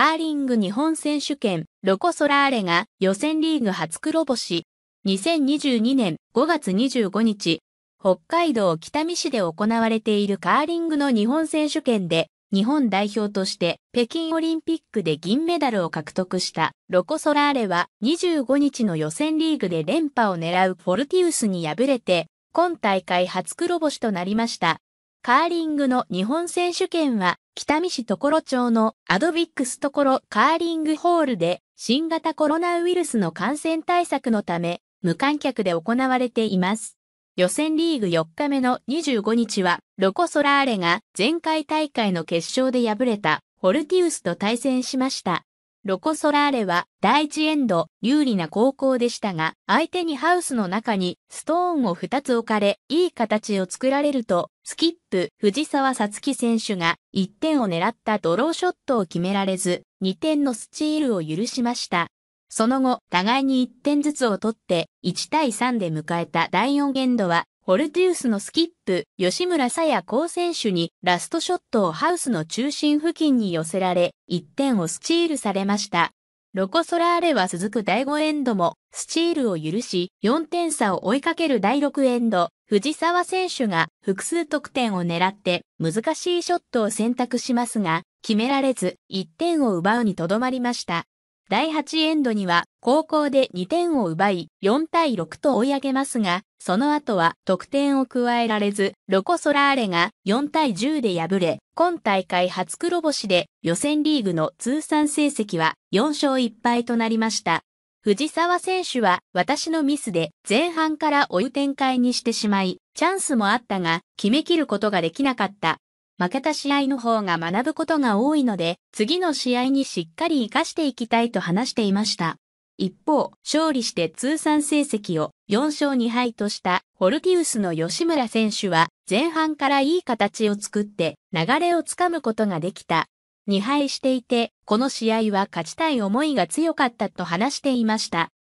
カーリング日本選手権ロコ・ソラーレが予選リーグ初黒星。2022年5月25日、北海道北見市で行われているカーリングの日本選手権で日本代表として北京オリンピックで銀メダルを獲得したロコ・ソラーレは25日の予選リーグで連覇を狙うフォルティウスに敗れて今大会初黒星となりました。カーリングの日本選手権は北見市所町のアドビックス所カーリングホールで新型コロナウイルスの感染対策のため無観客で行われています。予選リーグ4日目の25日は、ロコ・ソラーレが前回大会の決勝で敗れたフォルティウスと対戦しました。ロコ・ソラーレは第1エンド有利な高校でしたが、相手にハウスの中にストーンを2つ置かれ、いい形を作られると、スキップ藤沢さつき選手が1点を狙ったドローショットを決められず、2点のスチールを許しました。その後、互いに1点ずつを取って1対3で迎えた第4エンドは、ホルティウスのスキップ、吉村さや高選手にラストショットをハウスの中心付近に寄せられ、1点をスチールされました。ロコ・ソラーレは続く第5エンドもスチールを許し、4点差を追いかける第6エンド、藤沢選手が複数得点を狙って難しいショットを選択しますが、決められず1点を奪うにとどまりました。第8エンドには高校で2点を奪い4対6と追い上げますが、その後は得点を加えられず、ロコ・ソラーレが4対10で敗れ、今大会初黒星で予選リーグの通算成績は4勝1敗となりました。藤沢選手は私のミスで前半から追う展開にしてしまい、チャンスもあったが決めきることができなかった。負けた試合の方が学ぶことが多いので、次の試合にしっかり活かしていきたいと話していました。一方、勝利して通算成績を4勝2敗としたフォルティウスの吉村選手は前半からいい形を作って流れをつかむことができた。2敗していて、この試合は勝ちたい思いが強かったと話していました。